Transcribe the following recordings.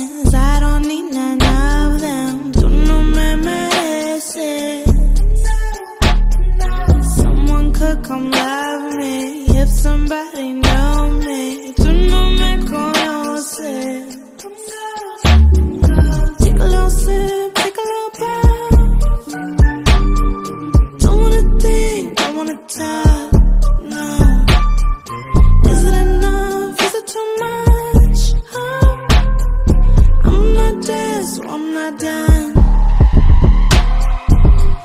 Cause I don't need none of them. Tú no me mereces Someone could come love me If somebody know me. Tú no me conoces Take a little sip, take a little bow Don't wanna think, don't wanna talk.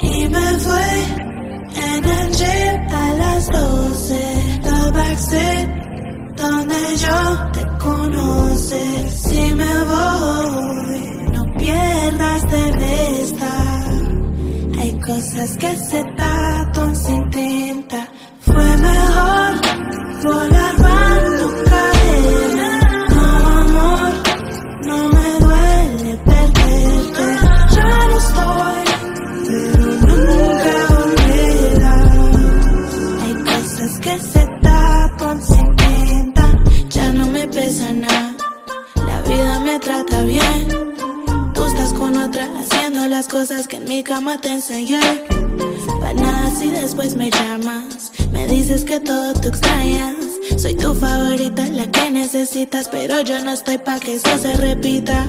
Y me fui en el jeep a las 12 del backseat donde yo te conoce. Si me voy, no pierdas de vista. Hay cosas que se tatuan sin tinta. Fue mejor volar tatuan sin tinta. Ya no me pesa nada. La vida me trata bien. Tú estás con otra haciendo las cosas que en mi cama te enseñé. Para nada si después me llamas. Me dices que todo tú extrañas. Soy tu favorita, la que necesitas, pero yo no estoy pa' que eso se repita.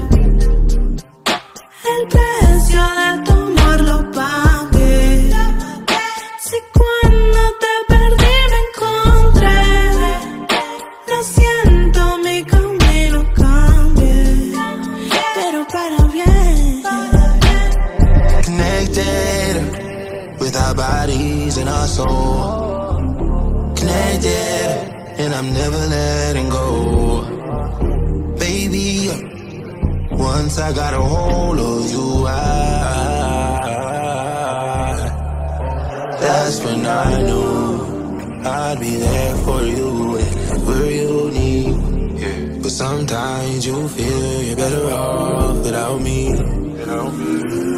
With our bodies and our soul. Connected, and I'm never letting go. Baby, once I got a hold of you, I, that's when I knew I'd be there for you whenever you need. But sometimes you feel you're better off without me. Without me.